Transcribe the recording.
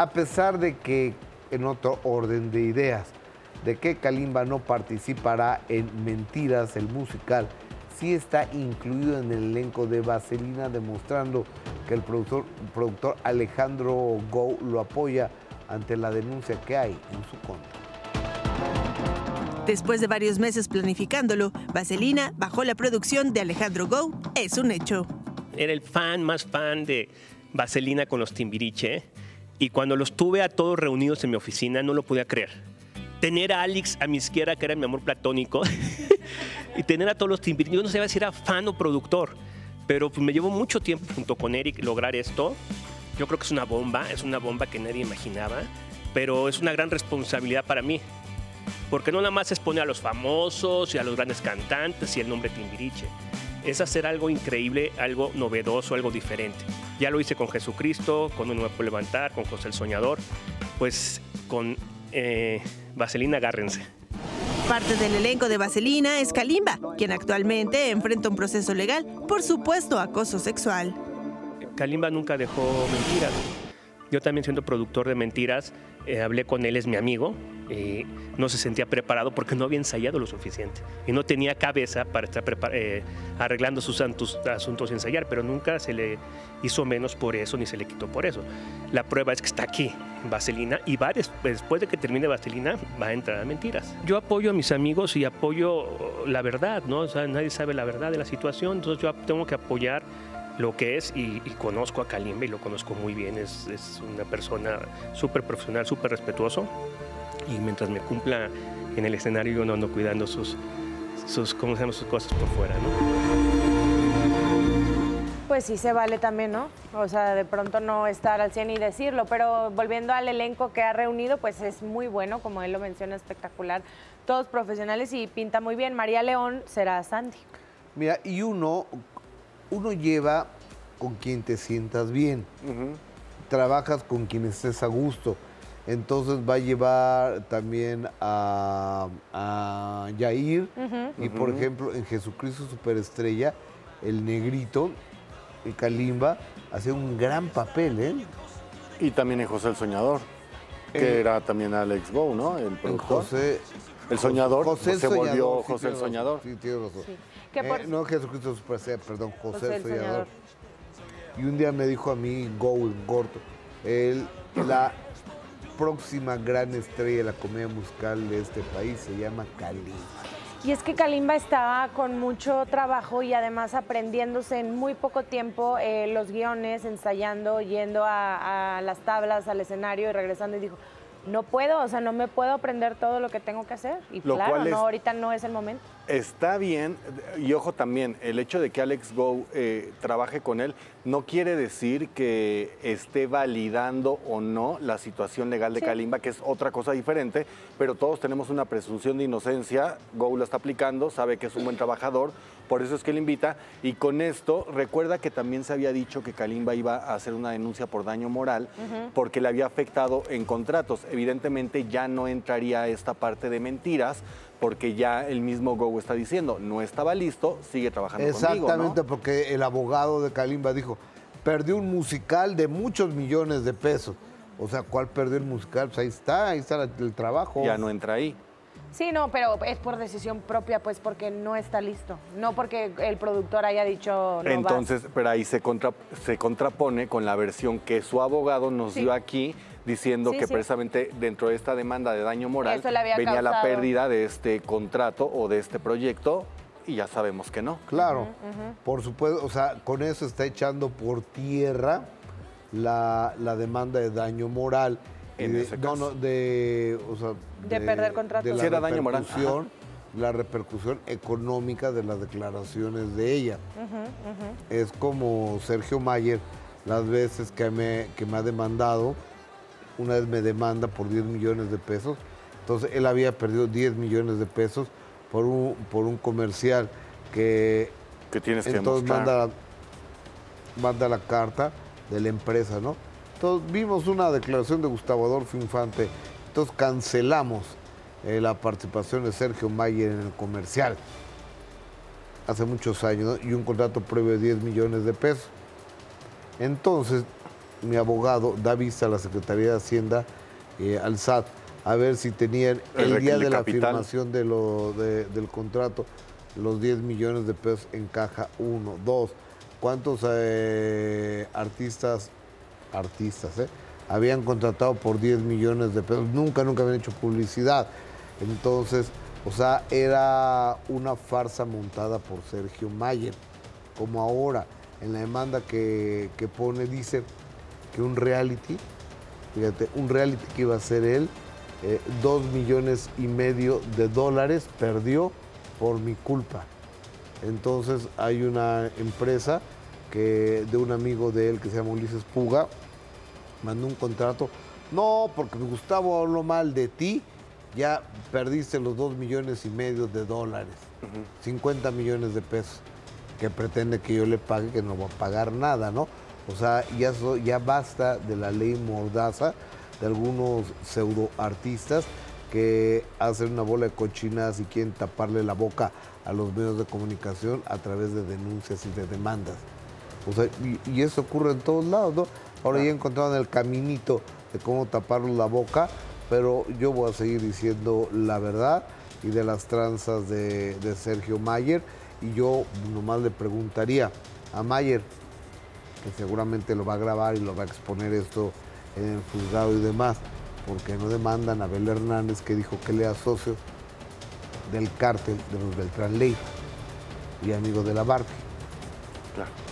A pesar de que, en otro orden de ideas, de que Kalimba no participará en Mentiras, el musical, sí está incluido en el elenco de Vaselina, demostrando que el productor, productor Alejandro Go lo apoya ante la denuncia que hay en su contra. Después de varios meses planificándolo, Vaselina bajó la producción de Alejandro Go. Es un hecho. Era el fan más fan de Vaselina con los Timbiriche. Y cuando los tuve a todos reunidos en mi oficina, no lo podía creer. Tener a Alex a mi izquierda, que era mi amor platónico, y tener a todos los Timbiriche. Yo no sabía si era fan o productor, pero pues me llevó mucho tiempo junto con Eric lograr esto. Yo creo que es una bomba, es una bomba que nadie imaginaba, pero es una gran responsabilidad para mí porque no nada más es poner a los famosos y a los grandes cantantes y el nombre Timbiriche. Es hacer algo increíble, algo novedoso, algo diferente. Ya lo hice con Jesucristo, con Un Nuevo Levantar, con José el Soñador. Pues con eh, Vaselina, agárrense. Parte del elenco de Vaselina es Kalimba, quien actualmente enfrenta un proceso legal por supuesto acoso sexual. Kalimba nunca dejó mentiras. Yo también siendo productor de mentiras, eh, hablé con él, es mi amigo, y no se sentía preparado porque no había ensayado lo suficiente y no tenía cabeza para estar eh, arreglando sus asuntos y ensayar, pero nunca se le hizo menos por eso ni se le quitó por eso. La prueba es que está aquí, Vaselina, y va después de que termine Vaselina va a entrar a mentiras. Yo apoyo a mis amigos y apoyo la verdad, ¿no? nadie sabe la verdad de la situación, entonces yo tengo que apoyar lo que es y, conozco a Kalimba y lo conozco muy bien, es, es una persona súper profesional, súper respetuoso y mientras me cumpla en el escenario yo no ando cuidando sus, sus, ¿cómo se llaman? sus cosas por fuera, ¿no? Pues sí se vale también, ¿no? O sea, de pronto no estar al 100 y decirlo, pero volviendo al elenco que ha reunido, pues es muy bueno, como él lo menciona, espectacular. Todos profesionales y pinta muy bien. María León será Sandy. Mira, y uno, uno lleva con quien te sientas bien. Trabajas con quien estés a gusto. Entonces va a llevar también a, a Yair. Y por ejemplo, en Jesucristo Superestrella, el negrito, el Kalimba, hace un gran papel, ¿eh? Y también en José el Soñador, que era también Alex Go, ¿no? El productor. José. El soñador, José el se volvió Soñador, sí, José el Soñador. Sí, tiene razón. Sí. Por- Eh, no, Jesucristo Superestrella, perdón, José, José el Soñador. Soñador. Y un día me dijo a mí, Go, el corto, él, la próxima gran estrella de la comedia musical de este país se llama Kalimba. Y es que Kalimba estaba con mucho trabajo y además aprendiéndose en muy poco tiempo eh, los guiones, ensayando, yendo a, a las tablas, al escenario y regresando y dijo, no puedo, o sea, no me puedo aprender todo lo que tengo que hacer. Y Lo claro, cual es- no, ahorita no es el momento. Está bien, y ojo también, el hecho de que Alex Go eh, trabaje con él no quiere decir que esté validando o no la situación legal de Sí. Kalimba, que es otra cosa diferente, pero todos tenemos una presunción de inocencia, Go la está aplicando, sabe que es un buen trabajador, por eso es que le invita, y con esto recuerda que también se había dicho que Kalimba iba a hacer una denuncia por daño moral porque le había afectado en contratos. Evidentemente ya no entraría esta parte de mentiras, porque ya el mismo Go está diciendo, no estaba listo, sigue trabajando Exactamente, conmigo, ¿no? porque el abogado de Kalimba dijo, perdió un musical de muchos millones de pesos. O sea, ¿cuál perdió el musical? Pues ahí está, ahí está el trabajo. Ya no entra ahí. Sí, no, pero es por decisión propia, pues porque no está listo. No porque el productor haya dicho no vas. Entonces, pero ahí se, contra- se contrapone con la versión que su abogado nos Sí. dio aquí, diciendo Sí, que sí. precisamente dentro de esta demanda de daño moral Eso le había venía la pérdida de este contrato o de este proyecto y ya sabemos que no. Claro, por supuesto, o sea, con eso está echando por tierra la, la demanda de daño moral. En de, ese no, caso. no, de, o sea, De perder contratos. de la daño moral, repercusión- La repercusión económica de las declaraciones de ella. Es como Sergio Mayer, las veces que me, que me ha demandado, una vez me demanda por 10 millones de pesos, entonces él había perdido 10 millones de pesos por un, por un comercial que Que tienes que entonces manda, manda la carta de la empresa, ¿no? Entonces vimos una declaración de Gustavo Adolfo Infante, entonces cancelamos eh, la participación de Sergio Mayer en el comercial hace muchos años ¿no? y un contrato previo de 10 millones de pesos. Entonces mi abogado da vista a la Secretaría de Hacienda, eh, al SAT, a ver si tenían El el, día de la firmación de lo, de- del contrato los 10 millones de pesos en caja 1. Dos, ¿cuántos eh, artistas, artistas, eh, habían contratado por 10 millones de pesos? Nunca, nunca habían hecho publicidad. Entonces, o sea, era una farsa montada por Sergio Mayer. Como ahora, en la demanda que, que pone, dice que un reality, fíjate, un reality que iba a ser él, eh, dos millones y medio de dólares perdió por mi culpa. Entonces hay una empresa que de un amigo de él que se llama Ulises Puga, mandó un contrato. No, porque Gustavo habló mal de ti, ya perdiste los dos millones y medio de dólares, 50 millones de pesos, que pretende que yo le pague, que no va a pagar nada, ¿no? O sea, ya, so- ya basta de la ley mordaza de algunos pseudoartistas que hacen una bola de cochinas y quieren taparle la boca a los medios de comunicación a través de denuncias y de demandas. O sea, y, y eso ocurre en todos lados, ¿no? Ahora ya encontraron el caminito de cómo taparnos la boca, pero yo voy a seguir diciendo la verdad y de las tranzas de, de Sergio Mayer. Y yo nomás le preguntaría a Mayer, que seguramente lo va a grabar y lo va a exponer esto en el juzgado y demás, porque no demandan a Abel Hernández que dijo que era socio del cártel de los Beltrán Leiva y amigo de la Barbie. Claro.